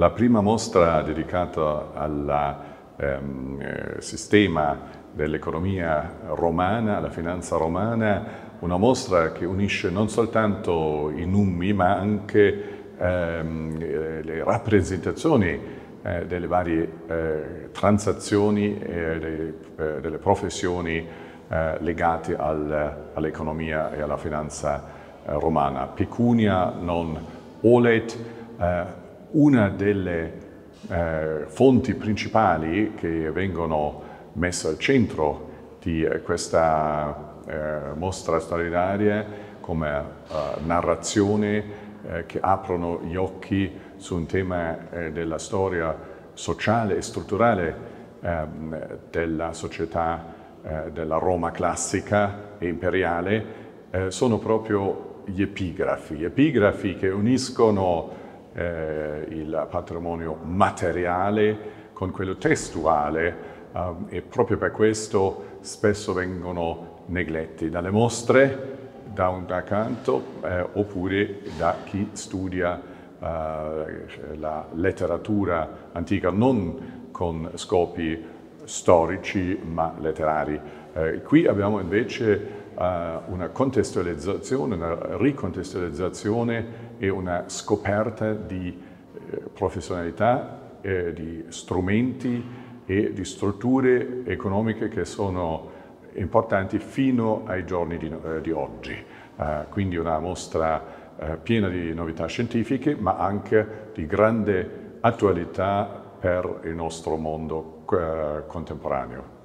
la prima mostra dedicata al ehm, eh, sistema dell'economia romana, alla finanza romana, una mostra che unisce non soltanto i numeri ma anche ehm, eh, le rappresentazioni eh, delle varie eh, transazioni e delle, eh, delle professioni eh, legate al, all'economia e alla finanza eh, romana. Pecunia non olet, eh, una delle fonti principali che vengono messe al centro di questa mostra straordinaria come narrazione che aprono gli occhi su un tema eh, della storia sociale e strutturale eh, della società eh, della Roma classica e imperiale eh, sono proprio gli epigrafi, epigrafi che uniscono eh, il patrimonio materiale con quello testuale e proprio per questo spesso vengono negletti dalle mostre da un da canto eh, oppure da chi studia eh, la letteratura antica non con scopi storici ma letterari. Eh, qui abbiamo invece uh, una contestualizzazione, una ricontestualizzazione e una scoperta di eh, professionalità, eh, di strumenti e di strutture economiche che sono importanti fino ai giorni di, eh, di oggi. Quindi una mostra eh, piena di novità scientifiche, ma anche di grande attualità per il nostro mondo eh, contemporaneo.